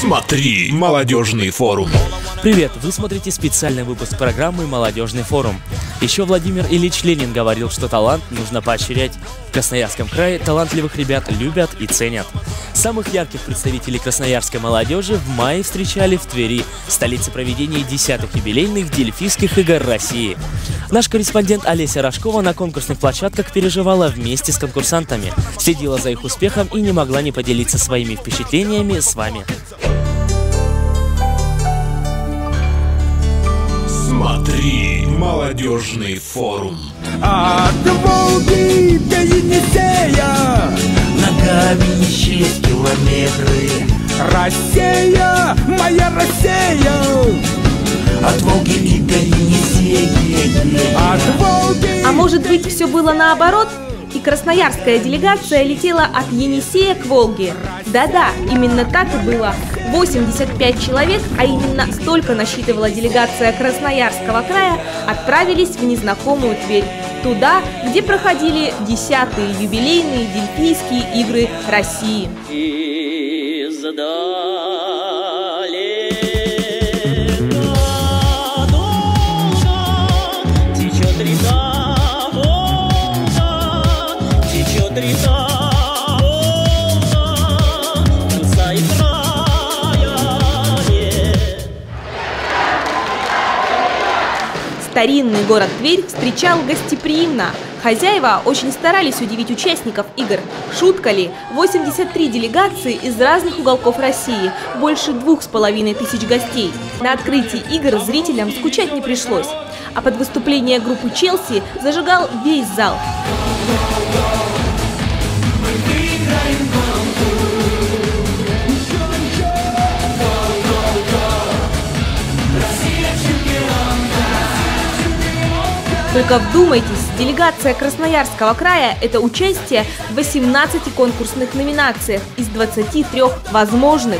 Смотри, молодежный форум. Привет! Вы смотрите специальный выпуск программы «Молодежный форум». Еще Владимир Ильич Ленин говорил, что талант нужно поощрять. В Красноярском крае талантливых ребят любят и ценят. Самых ярких представителей красноярской молодежи в мае встречали в Твери, столице проведения десятых юбилейных дельфийских игр России. Наш корреспондент Олеся Рожкова на конкурсных площадках переживала вместе с конкурсантами, следила за их успехом и не могла не поделиться своими впечатлениями с вами. Смотри, молодежный форум. От Волги до Енисея. Ногами счесть километры. Россия, моя Россия. От Волги и до Енисея. От Волги. А может быть, все было наоборот? И красноярская делегация летела от Енисея к Волге. Да-да, именно так и было. 85 человек, а именно столько насчитывала делегация Красноярского края, отправились в незнакомую Тверь. Туда, где проходили десятые юбилейные Дельфийские игры России. Течет Старинный город Тверь встречал гостеприимно. Хозяева очень старались удивить участников игр. Шутка ли? 83 делегации из разных уголков России, больше двух с половиной тысяч гостей. На открытии игр зрителям скучать не пришлось. А под выступление группы Челси зажигал весь зал. Только вдумайтесь, делегация Красноярского края – это участие в 18 конкурсных номинациях из 23 возможных.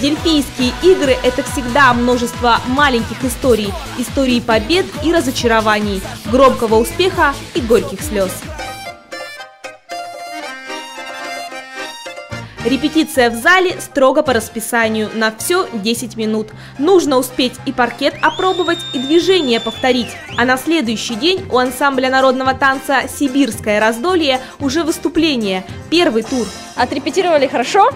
Дельфийские игры – это всегда множество маленьких историй, историй побед и разочарований, громкого успеха и горьких слез. Репетиция в зале строго по расписанию, на все 10 минут. Нужно успеть и паркет опробовать, и движение повторить. А на следующий день у ансамбля народного танца «Сибирское раздолье» уже выступление, первый тур. Отрепетировали хорошо.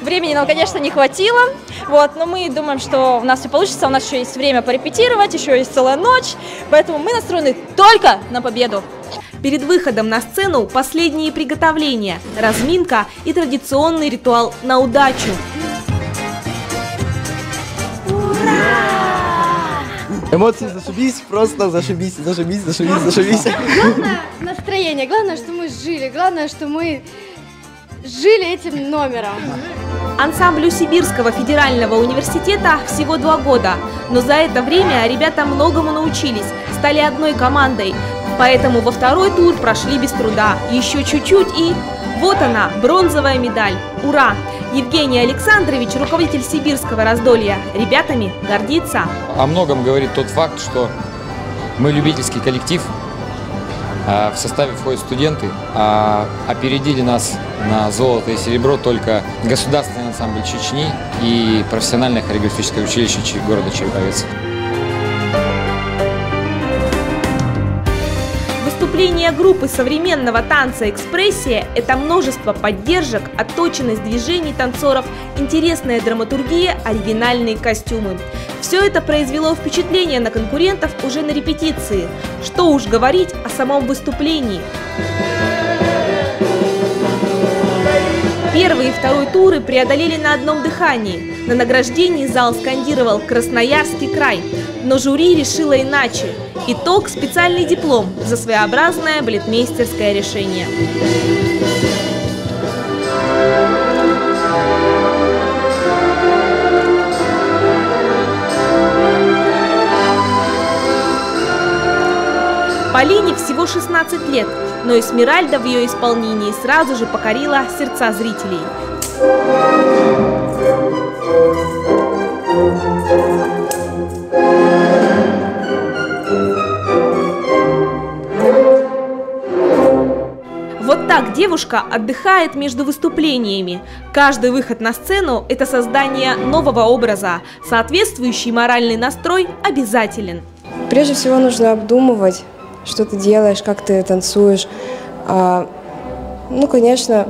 Времени нам, конечно, не хватило, вот, но мы думаем, что у нас все получится, у нас еще есть время порепетировать, еще есть целая ночь, поэтому мы настроены только на победу. Перед выходом на сцену последние приготовления, разминка и традиционный ритуал на удачу. Эмоции зашибись, просто зашибись, зашибись, зашибись, зашибись. Главное настроение, главное, что мы жили, главное, что мы жили этим номером. Ансамблю Сибирского федерального университета всего два года, но за это время ребята многому научились, стали одной командой. Поэтому во второй тур прошли без труда. Еще чуть-чуть и... Вот она, бронзовая медаль. Ура! Евгений Александрович, руководитель Сибирского раздолья, ребятами гордится. О многом говорит тот факт, что мы любительский коллектив, а в составе входят студенты, а опередили нас на золото и серебро только государственный ансамбль Чечни и профессиональное хореографическое училище Чи- города Череповец. Выступление группы современного танца «Экспрессия» – это множество поддержек, отточенность движений танцоров, интересная драматургия, оригинальные костюмы. Все это произвело впечатление на конкурентов уже на репетиции. Что уж говорить о самом выступлении. Первый и второй туры преодолели на одном дыхании. На награждении зал скандировал «Красноярский край», но жюри решило иначе. Итог – специальный диплом за своеобразное балетмейстерское решение. Полине всего 16 лет, но Эсмеральда в ее исполнении сразу же покорила сердца зрителей. Девушка отдыхает между выступлениями. Каждый выход на сцену – это создание нового образа. Соответствующий моральный настрой обязателен. Прежде всего нужно обдумывать, что ты делаешь, как ты танцуешь. А, ну, конечно,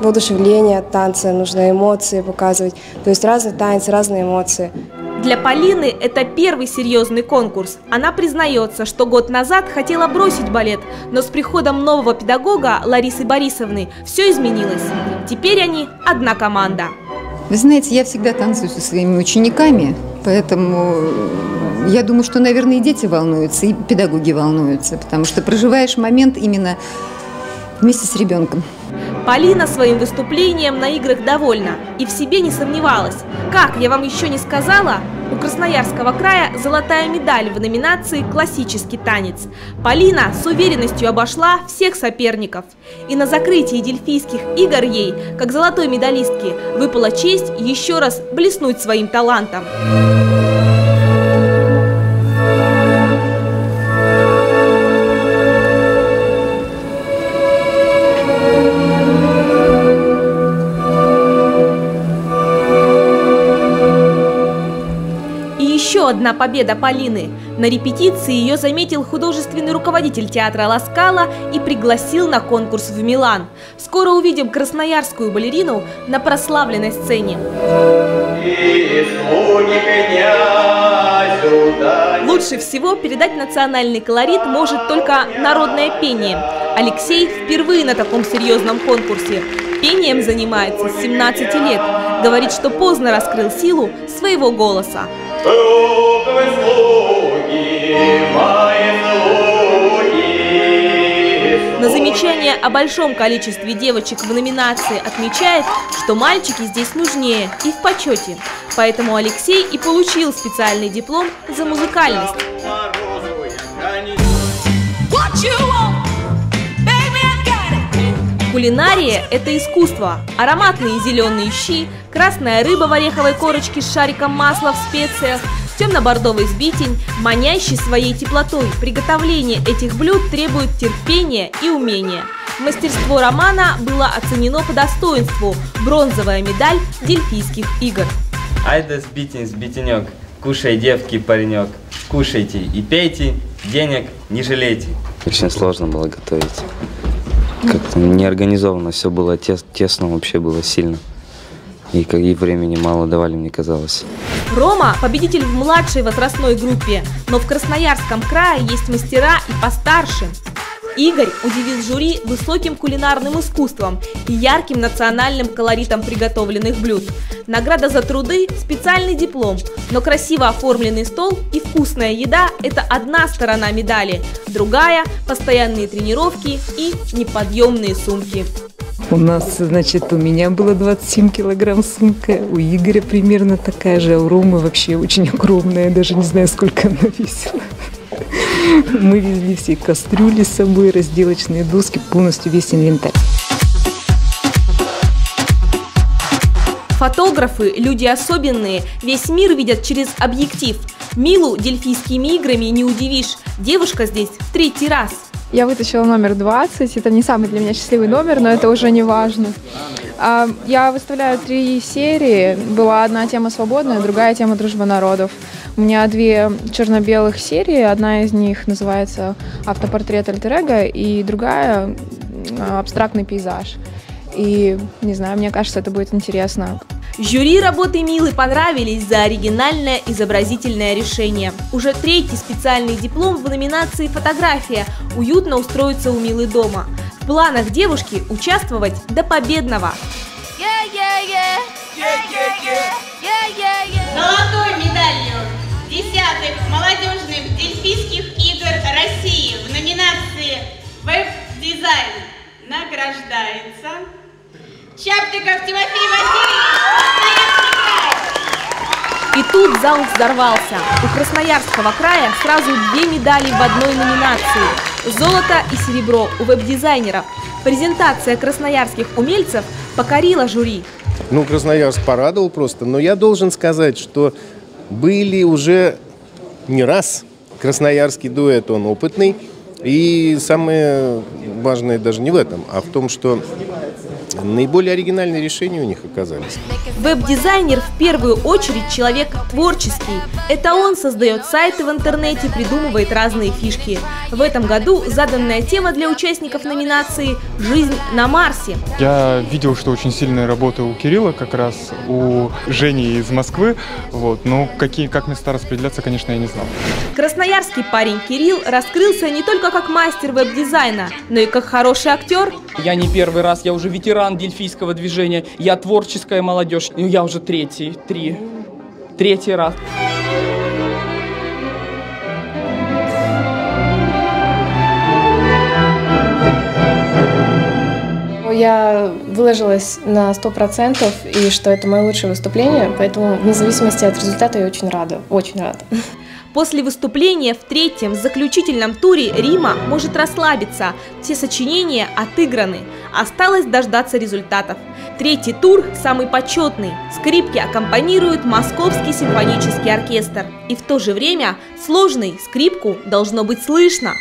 воодушевление от танца, нужно эмоции показывать. То есть разный танец, разные эмоции. Для Полины это первый серьезный конкурс. Она признается, что год назад хотела бросить балет, но с приходом нового педагога Ларисы Борисовны все изменилось. Теперь они одна команда. Вы знаете, я всегда танцую со своими учениками, поэтому я думаю, что, наверное, и дети волнуются, и педагоги волнуются, потому что проживаешь момент именно вместе с ребенком. Полина своим выступлением на играх довольна и в себе не сомневалась. Как я вам еще не сказала, у Красноярского края золотая медаль в номинации «Классический танец». Полина с уверенностью обошла всех соперников. И на закрытии дельфийских игр ей, как золотой медалистке, выпала честь еще раз блеснуть своим талантом. Одна победа Полины. На репетиции ее заметил художественный руководитель театра Ласкала и пригласил на конкурс в Милан. Скоро увидим красноярскую балерину на прославленной сцене. Лучше всего передать национальный колорит может только народное пение. Алексей впервые на таком серьезном конкурсе. Пением занимается с 17 лет. Говорит, что поздно раскрыл силу своего голоса. На замечание о большом количестве девочек в номинации отмечает, что мальчики здесь нужнее и в почете. Поэтому Алексей и получил специальный диплом за музыкальность. Кулинария – это искусство. Ароматные зеленые щи, красная рыба в ореховой корочке с шариком масла в специях, темно-бордовый сбитень, манящий своей теплотой. Приготовление этих блюд требует терпения и умения. Мастерство Романа было оценено по достоинству. Бронзовая медаль Дельфийских игр. Айда сбитень, сбитенек, кушай, девки, паренек, кушайте и пейте, денег не жалейте. Очень сложно было готовить. Как-то неорганизованно все было, тес, тесно вообще было сильно. И, и времени мало давали, мне казалось. Рома – победитель в младшей возрастной группе, но в Красноярском крае есть мастера и постарше. Игорь удивил жюри высоким кулинарным искусством и ярким национальным колоритом приготовленных блюд. Награда за труды – специальный диплом, но красиво оформленный стол и вкусная еда – это одна сторона медали, другая – постоянные тренировки и неподъемные сумки. У нас, значит, у меня было 27 килограмм сумка, у Игоря примерно такая же, а у Ромы вообще очень огромная, даже не знаю, сколько она весила. Мы везли все кастрюли с собой, разделочные доски, полностью весь инвентарь. Фотографы – люди особенные, весь мир видят через объектив. Милу дельфийскими играми не удивишь, девушка здесь в третий раз. Я вытащила номер 20, это не самый для меня счастливый номер, но это уже не важно. А, я выставляю три серии, была одна тема свободная, другая тема дружба народов. У меня две черно-белых серии, одна из них называется «Автопортрет Альтерега», и другая «Абстрактный пейзаж». И, не знаю, мне кажется, это будет интересно. Жюри работы Милы понравились за оригинальное изобразительное решение. Уже третий специальный диплом в номинации «Фотография» уютно устроиться у Милы дома. В планах девушки участвовать до победного. Золотой медалью зал взорвался. У Красноярского края сразу две медали в одной номинации. Золото и серебро у веб-дизайнеров. Презентация красноярских умельцев покорила жюри. Ну, Красноярск порадовал просто. Но я должен сказать, что были уже не раз красноярский дуэт, он опытный. И самое важное даже не в этом, а в том, что наиболее оригинальные решения у них оказались. Веб-дизайнер в первую очередь человек творческий. Это он создает сайты в интернете, придумывает разные фишки. В этом году заданная тема для участников номинации «Жизнь на Марсе». Я видел, что очень сильная работа у Кирилла, как раз у Жени из Москвы. Вот. Но какие, как места распределяться, конечно, я не знал. Красноярский парень Кирилл раскрылся не только как мастер веб-дизайна, но и как хороший актер. Я не первый раз, я уже ветеран дельфийского движения, я творческая молодежь. Ну, я уже третий, три, третий раз. Я выложилась на сто процентов, и что это мое лучшее выступление, поэтому вне зависимости от результата я очень рада, очень рада. После выступления в третьем заключительном туре Рима может расслабиться. Все сочинения отыграны. Осталось дождаться результатов. Третий тур самый почетный. Скрипки аккомпанируют Московский симфонический оркестр. И в то же время сложный скрипку должно быть слышно.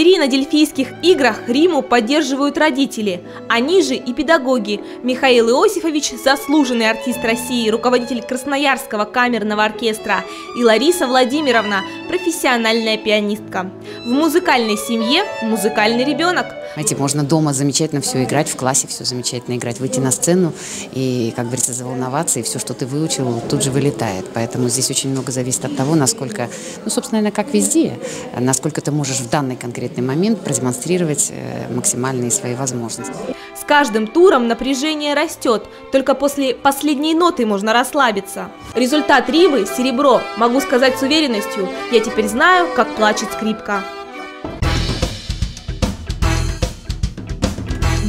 Твери на Дельфийских играх Риму поддерживают родители. Они же и педагоги. Михаил Иосифович – заслуженный артист России, руководитель Красноярского камерного оркестра. И Лариса Владимировна – профессиональная пианистка. В музыкальной семье – музыкальный ребенок. Знаете, можно дома замечательно все играть, в классе все замечательно играть, выйти на сцену и, как говорится, заволноваться, и все, что ты выучил, тут же вылетает. Поэтому здесь очень много зависит от того, насколько, ну, собственно, как везде, насколько ты можешь в данный конкретный момент продемонстрировать э, максимальные свои возможности. С каждым туром напряжение растет, только после последней ноты можно расслабиться. Результат Ривы – серебро. Могу сказать с уверенностью, я теперь знаю, как плачет скрипка.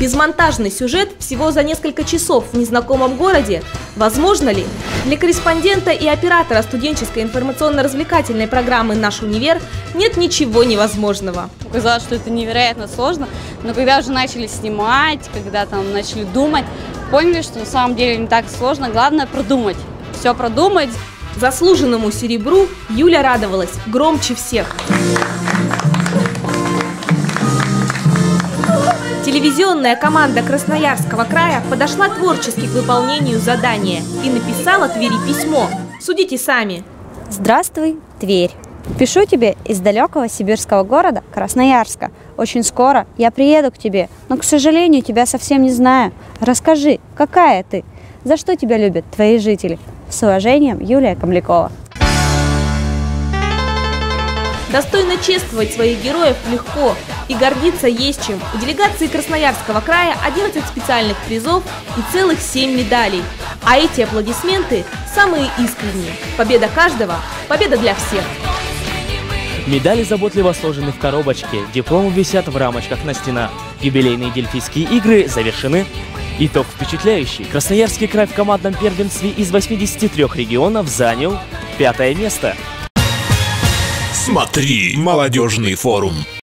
Безмонтажный сюжет всего за несколько часов в незнакомом городе. Возможно ли? Для корреспондента и оператора студенческой информационно-развлекательной программы «Наш универ» нет ничего невозможного. Казалось, что это невероятно сложно, но когда уже начали снимать, когда там начали думать, поняли, что на самом деле не так сложно, главное продумать, все продумать. Заслуженному серебру Юля радовалась громче всех. Телевизионная команда Красноярского края подошла творчески к выполнению задания и написала Твери письмо. Судите сами. Здравствуй, Тверь. Пишу тебе из далекого сибирского города Красноярска. Очень скоро я приеду к тебе, но, к сожалению, тебя совсем не знаю. Расскажи, какая ты? За что тебя любят твои жители? С уважением, Юлия Комлякова. Достойно чествовать своих героев легко и гордиться есть чем. У делегации Красноярского края 11 специальных призов и целых 7 медалей. А эти аплодисменты самые искренние. Победа каждого – победа для всех. Медали заботливо сложены в коробочке, дипломы висят в рамочках на стенах. Юбилейные дельфийские игры завершены. Итог впечатляющий. Красноярский край в командном первенстве из 83 регионов занял пятое место. Смотри, молодежный форум.